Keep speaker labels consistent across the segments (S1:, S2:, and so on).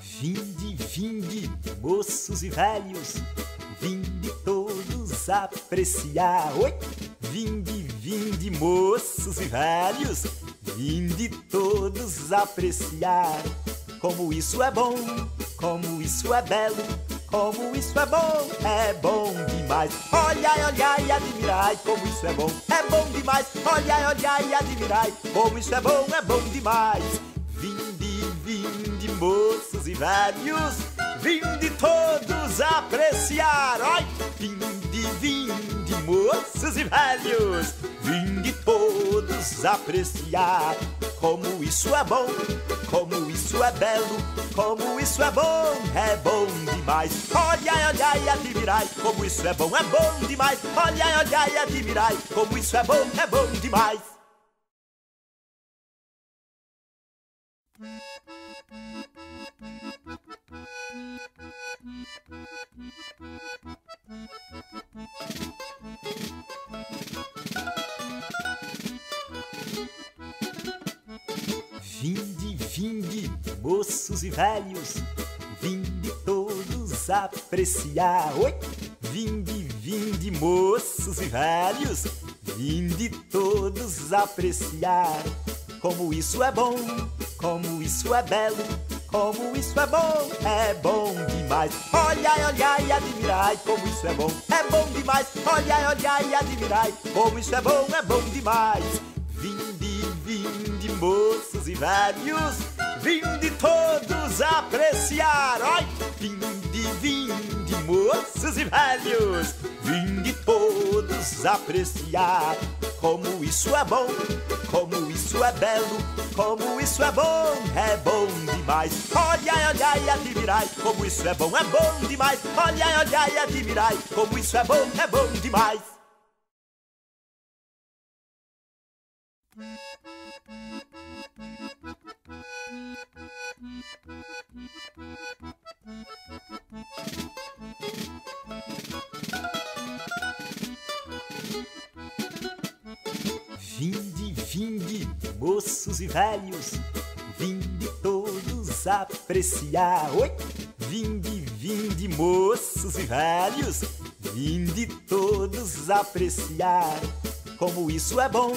S1: Vinde, vinde, moços e velhos, vinde todos apreciar. Oi! Vinde, vinde, moços e velhos, vinde todos apreciar. Como isso é bom, como isso é belo, como isso é bom, é bom demais. Olhai, olhai e admirai, como isso é bom, é bom demais. Olhai, olhai e admirai, como isso é bom, é bom demais. Vinde, vinde, moços e velhos, vinde todos apreciar. Oi! Vinde, vinde, moços e velhos, vinde todos apreciar. Como isso é bom, como isso é belo, como isso é bom, é bom demais. Olhai, olhai e admirai, como isso é bom, é bom demais. Olhai, olhai e admirai, como isso é bom, é bom demais. Moços e velhos, vinde todos apreciar. Oi! Vinde, vinde, moços e velhos, vinde todos apreciar. Como isso é bom, como isso é belo, como isso é bom, é bom demais. Olhai, olhai e admirai, como isso é bom, é bom demais. Olhai, olhai e admirai, como isso é bom, é bom demais. Vinde, vinde, moços e velhos, vinde todos apreciar. Oi! Vinde, vinde, moços e velhos, vinde todos apreciar. Como isso é bom, como isso é belo, como isso é bom, é bom demais. Olhai, olhai e admirai, como isso é bom, é bom demais. Olhai, olhai e admirai, como isso é bom, é bom demais. Vinde, vinde, moços e velhos, vinde todos apreciar. Oi! Vinde, vinde, moços e velhos, vinde todos apreciar. Como isso é bom,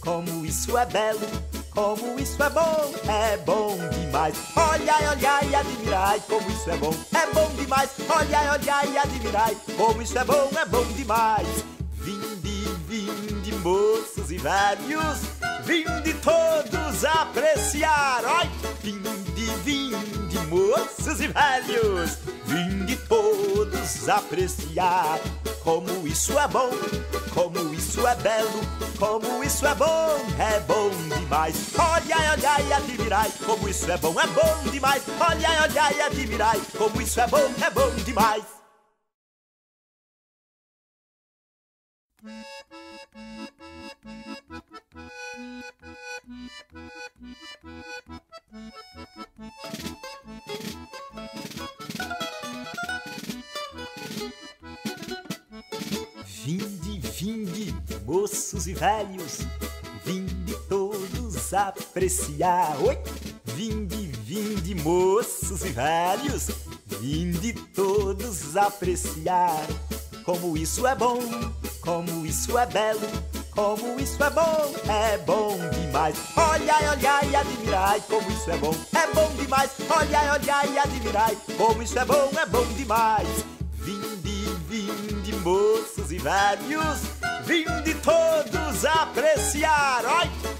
S1: como isso é belo, como isso é bom, é bom demais. Olhai, olhai e admirai, como isso é bom, é bom demais. Olhai, olhai e admirai, como isso é bom, é bom demais. Vinde, vinde, moços e velhos, vinde todos apreciar. Oi! Vinde, vinde, moços e velhos, vinde todos apreciar. Como isso é bom, como isso é belo, como isso é bom, é bom demais. Olhai, olhai e admirai, como isso é bom, é bom demais. Olhai, olhai e admirai, como isso é bom, é bom demais. Moços e velhos, vinde todos apreciar. Oi! Vinde, vinde, moços e velhos, vinde todos apreciar. Como isso é bom, como isso é belo, como isso é bom, é bom demais. Olhai, olhai e admirai, como isso é bom, é bom demais. Olhai, olhai e admirai, como isso é bom, é bom demais. Vinde, vinde, moços e velhos, vinde todos apreciar. Oi!